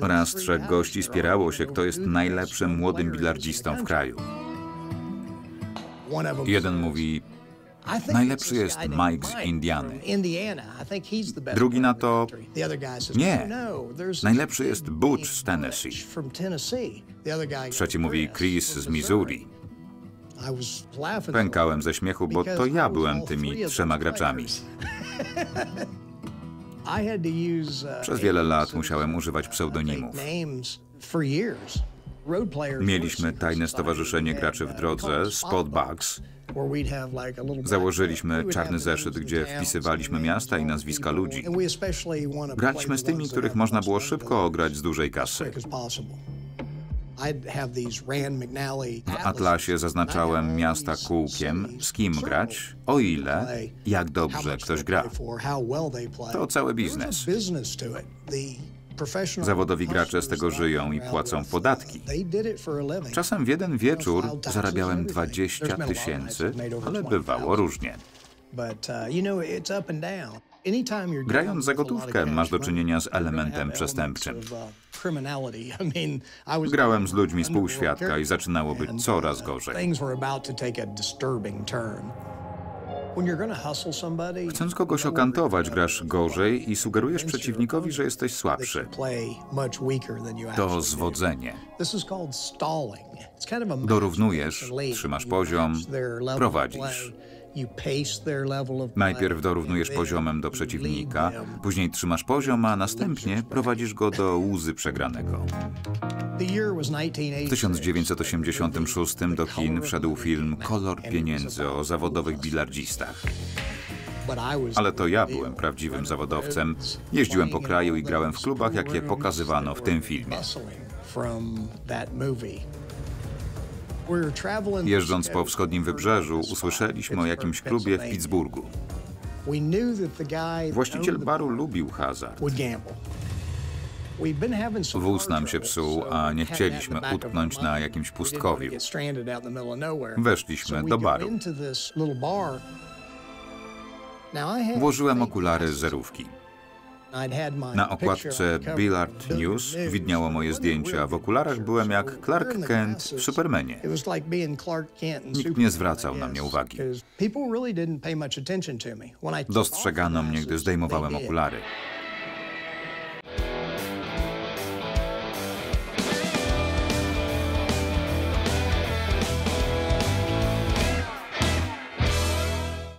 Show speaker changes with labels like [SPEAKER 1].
[SPEAKER 1] Raz trzech gości spierało się, kto jest najlepszym młodym bilardzistą w kraju. Jeden mówi,
[SPEAKER 2] Najlepszy jest Mike z Indiany.
[SPEAKER 1] drugi na to,
[SPEAKER 2] Nie,
[SPEAKER 1] najlepszy jest Butch z Tennessee. Trzeci mówi Chris z Missouri. Pękałem ze śmiechu, bo to ja byłem tymi trzema graczami. Przez wiele lat musiałem używać pseudonimów. Mieliśmy tajne stowarzyszenie graczy w drodze, Spotbugs. Założyliśmy czarny zeszyt, gdzie wpisywaliśmy miasta i nazwiska ludzi. Graliśmy z tymi, których można było szybko ograć z dużej kasy. W atlasie zaznaczałem miasta kółkiem, z kim grać, o ile, jak dobrze ktoś gra. To cały biznes. Zawodowi gracze z tego żyją i płacą podatki. Czasem w jeden wieczór zarabiałem 20 tysięcy, ale bywało różnie.
[SPEAKER 2] Grając za gotówkę masz do czynienia z elementem przestępczym.
[SPEAKER 1] Grałem z ludźmi z półświadka i zaczynało być coraz gorzej. Chcąc kogoś okantować, grasz gorzej i sugerujesz przeciwnikowi, że jesteś słabszy. To zwodzenie. Dorównujesz, trzymasz poziom, prowadzisz. Najpierw dorównujesz poziomem do przeciwnika, później trzymasz poziom, a następnie prowadzisz go do łzy przegranego. W 1986 do kin wszedł film Kolor pieniędzy o zawodowych bilardzistach. Ale to ja byłem prawdziwym zawodowcem. Jeździłem po kraju i grałem w klubach, jakie pokazywano w tym filmie. Jeżdżąc po wschodnim wybrzeżu, usłyszeliśmy o jakimś klubie w Pittsburghu. Właściciel baru lubił hazard. Wóz nam się psuł, a nie chcieliśmy utknąć na jakimś pustkowiu. Weszliśmy do baru. Włożyłem okulary zerówki. Na okładce Billard News widniało moje zdjęcie, a w okularach byłem jak Clark Kent w Supermanie. Nikt nie zwracał na mnie uwagi. Dostrzegano mnie, gdy zdejmowałem okulary.